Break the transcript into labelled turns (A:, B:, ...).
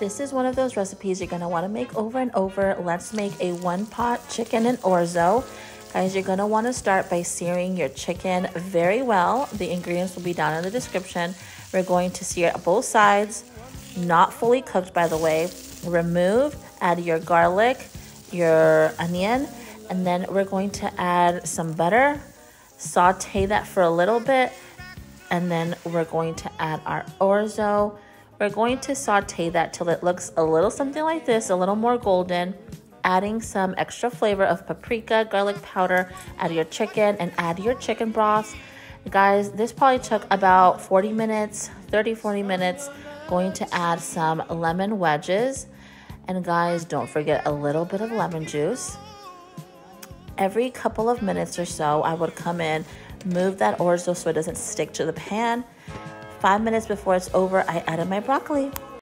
A: This is one of those recipes you're gonna wanna make over and over. Let's make a one pot chicken and orzo. Guys, you're gonna wanna start by searing your chicken very well. The ingredients will be down in the description. We're going to sear both sides, not fully cooked by the way. Remove, add your garlic, your onion, and then we're going to add some butter, saute that for a little bit, and then we're going to add our orzo. We're going to saute that till it looks a little something like this, a little more golden. Adding some extra flavor of paprika, garlic powder, add your chicken, and add your chicken broth. Guys, this probably took about 40 minutes, 30, 40 minutes. Going to add some lemon wedges. And guys, don't forget a little bit of lemon juice. Every couple of minutes or so, I would come in, move that orzo so it doesn't stick to the pan Five minutes before it's over, I added my broccoli.